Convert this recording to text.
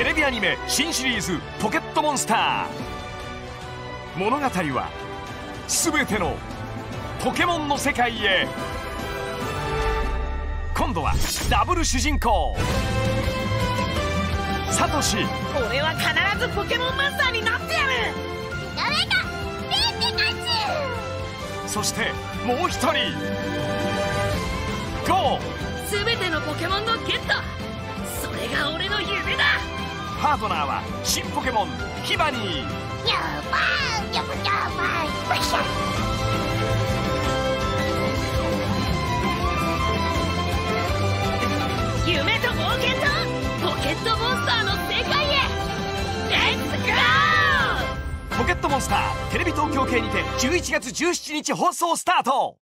テレビアニメ新シリーズ「ポケットモンスター」物語は全てのポケモンの世界へ。今度はダブル主人公。サトシ。俺は必ずポケモンマスターになってやる。ダメかペンペカチそしてもう一人。ゴー。全てのポケモンのゲットパートナーは新ポケモンヒバニー。夢と冒険とポケットモンスターの世界へ。レッツゴーポケットモンスターテレビ東京系にて11月17日放送スタート